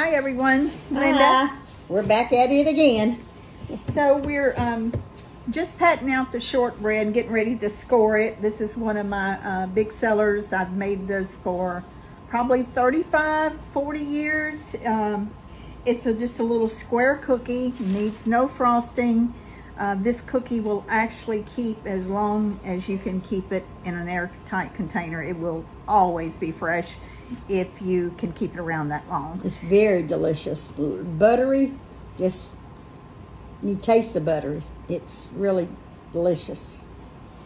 Hi everyone, Linda. Hi. We're back at it again. So we're um, just patting out the shortbread, getting ready to score it. This is one of my uh, big sellers. I've made this for probably 35, 40 years. Um, it's a, just a little square cookie, needs no frosting. Uh, this cookie will actually keep as long as you can keep it in an airtight container. It will always be fresh if you can keep it around that long. It's very delicious. Buttery, just you taste the butter. It's, really delicious.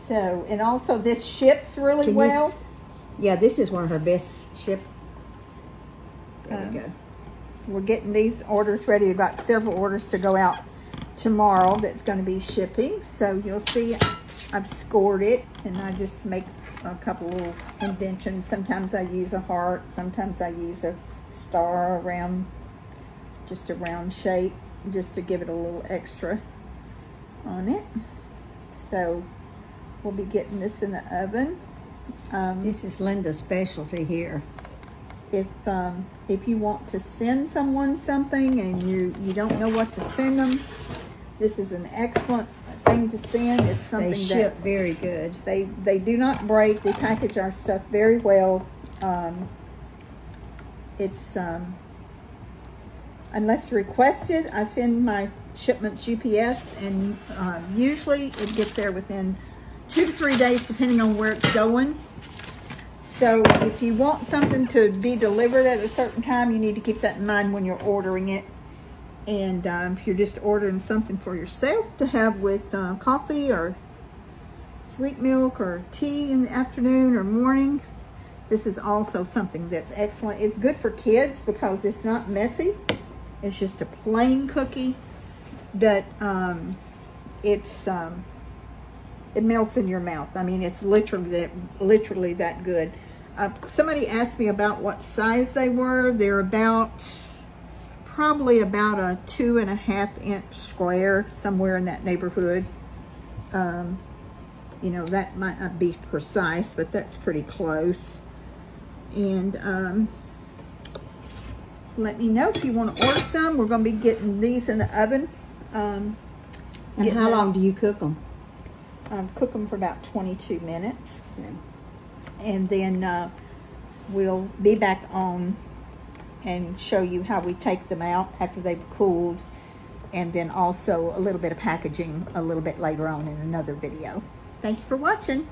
So, and also this ships really Can well. yeah, this is one of her best ship. There Um, we go. We're getting these orders ready. We've got several orders to go out tomorrow that's going to be shipping. So you'll see I've scored it and I just make a couple little inventions. Sometimes I use a heart. Sometimes I use a star around, just a round shape, just to give it a little extra on it. So we'll be getting this in the oven. Um, This is Linda's specialty here. if um, if you want to send someone something and you you don't know what to send them, this is an excellent thing to send. It's something They ship that very good. they they do not break. We package our stuff very well. Um, it's um, unless requested, I send my shipments UPS, and uh, usually it gets there within two to three days, depending on where it's going. So if you want something to be delivered at a certain time, you need to keep that in mind when you're ordering it. And um, if you're just ordering something for yourself to have with uh, coffee or sweet milk or tea in the afternoon or morning, this is also something that's excellent. It's good for kids because it's not messy. It's just a plain cookie, but um, it's um, it melts in your mouth. I mean, it's literally that literally that good. Uh, somebody asked me about what size they were. They're about probably about a two and a half inch square, somewhere in that neighborhood. Um, you know, that might not be precise, but that's pretty close. And um, let me know if you want to order some. We're going to be getting these in the oven. Um, And how those- long do you cook them? um, cook them for about 22 minutes and then uh, we'll be back on and show you how we take them out after they've cooled and then also a little bit of packaging a little bit later on in another video. Thank you for watching.